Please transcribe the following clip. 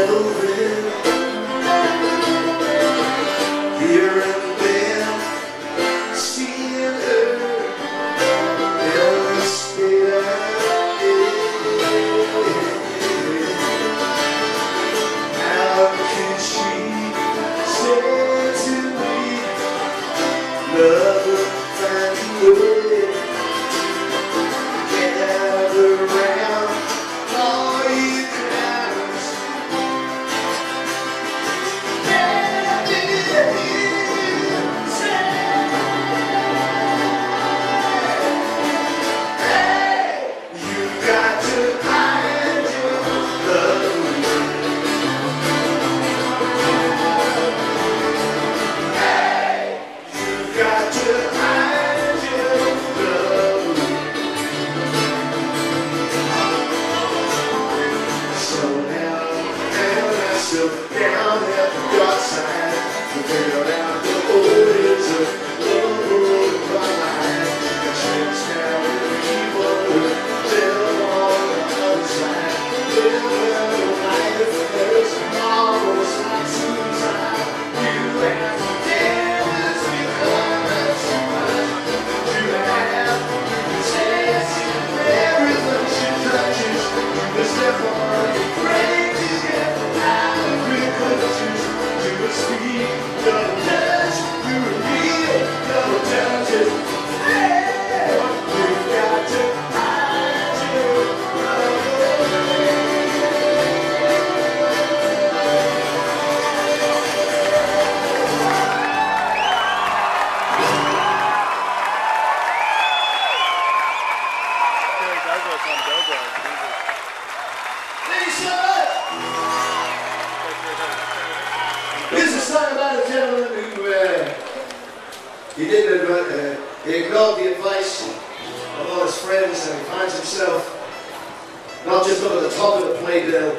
quero. on Dobro. This is something about a gentleman who uh, he didn't uh, he ignored the advice of all his friends and he finds himself not just up at the top of the playbill,